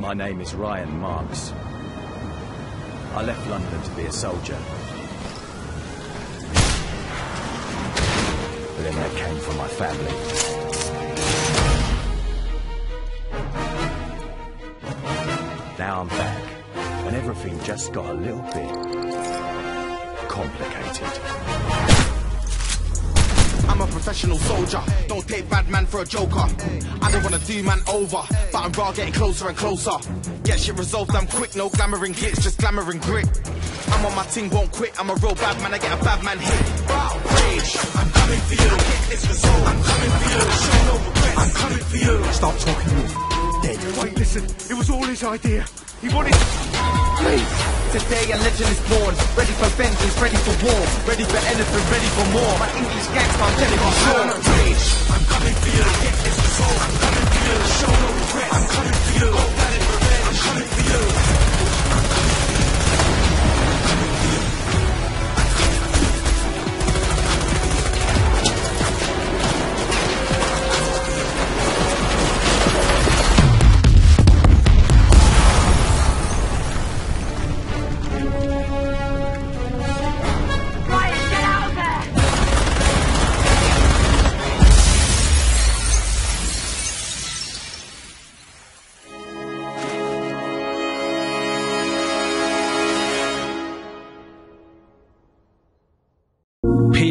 My name is Ryan Marks. I left London to be a soldier. But then that came from my family. Now I'm back, and everything just got a little bit complicated. Professional soldier. Don't take bad man for a joker. I don't wanna do man over, but I'm raw getting closer and closer. Get shit resolved, I'm quick, no glamoring glitz, just glamour and grit. I'm on my ting, won't quit. I'm a real bad man, I get a bad man hit. Wow, rage, I'm coming for you. Get this result, I'm coming for you. Show no regrets, I'm coming for you. Stop talking, you dead. Wait, listen. It was all his idea. He wanted... Please. Today a legend is born, ready for vengeance, ready for war, ready for anything, ready for more. My English gangster, I'm telling you sure.